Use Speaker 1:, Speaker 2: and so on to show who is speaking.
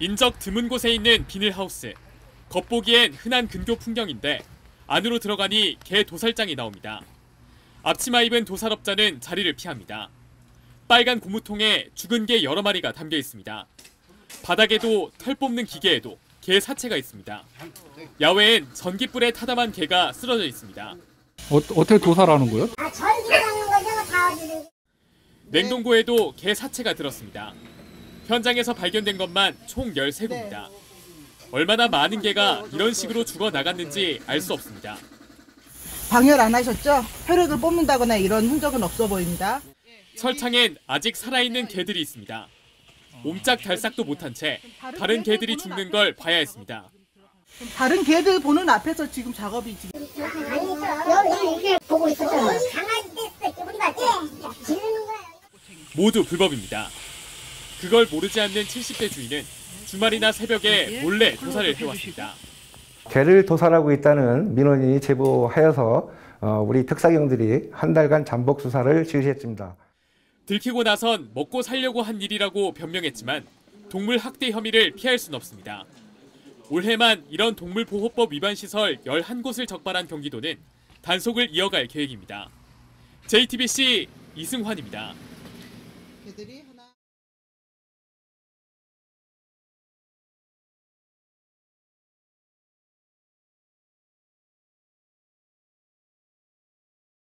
Speaker 1: 인적 드문 곳에 있는 비닐하우스. 겉보기엔 흔한 근교 풍경인데 안으로 들어가니 개 도살장이 나옵니다. 앞치마 입은 도살업자는 자리를 피합니다. 빨간 고무통에 죽은 개 여러 마리가 담겨 있습니다. 바닥에도 털 뽑는 기계에도 개 사체가 있습니다. 야외엔 전기불에 타담한 개가 쓰러져 있습니다.
Speaker 2: 어, 어떻게 도살하는 거예요?
Speaker 3: 아, 전기 거죠, 다.
Speaker 1: 냉동고에도 개 사체가 들었습니다. 현장에서 발견된 것만 총 13구입니다. 얼마나 많은 개가 이런 식으로 죽어 나갔는지 알 수 없습니다.
Speaker 4: 방열 안 하셨죠? 혈액을 뽑는다거나 이런 흔적은 없어 보입니다.
Speaker 1: 철창엔 아직 살아있는 개들이 있습니다. 옴짝 달싹도 못한 채 다른 개들이 죽는 걸 봐야 했습니다.
Speaker 4: 다른 개들 보는 앞에서 지금 작업이 지금.
Speaker 1: 모두 불법입니다. 그걸 모르지 않는 70대 주인은 주말이나 새벽에 몰래 도살을 해왔습니다.
Speaker 5: 개를 도살하고 있다는 민원인이 제보하여서 어, 우리 특사경들이 한 달간 잠복 수사를 실시했습니다.
Speaker 1: 들키고 나선 먹고 살려고 한 일이라고 변명했지만 동물 학대 혐의를 피할 순 없습니다. 올해만 이런 동물보호법 위반 시설 11곳을 적발한 경기도는 단속을 이어갈 계획입니다. JTBC 이승환입니다.